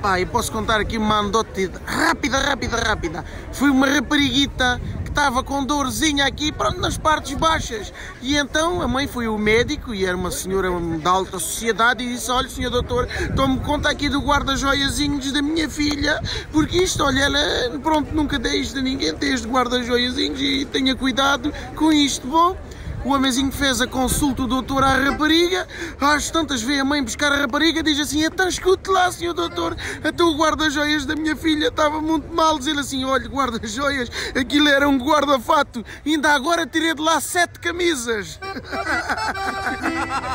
pá, eu posso contar aqui uma anedota rápida, rápida, rápida. Foi uma rapariguita que estava com dorzinha aqui, pronto, nas partes baixas. E então a mãe foi o médico e era uma senhora da alta sociedade e disse, olha senhor doutor, tome conta aqui do guarda-joiazinhos da minha filha, porque isto, olha, ela, pronto, nunca dei isto a ninguém, tem este guarda-joiazinhos e tenha cuidado com isto, bom? O homenzinho fez a consulta do doutor à rapariga. Às tantas vê a mãe buscar a rapariga diz assim: Então escute lá, senhor doutor, até o guarda-joias da minha filha estava muito mal. Diz ele assim: Olha, guarda-joias, aquilo era um guarda-fato. Ainda agora tirei de lá sete camisas.